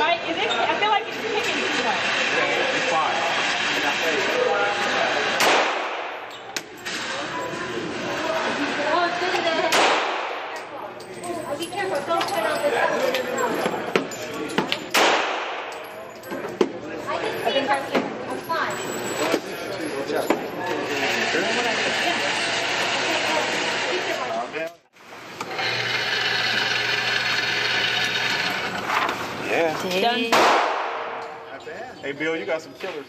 it's, I feel like it's kicking too much. You're fine. It's in there. Be careful, here. I'm fine. Hey, Bill, you got some killers.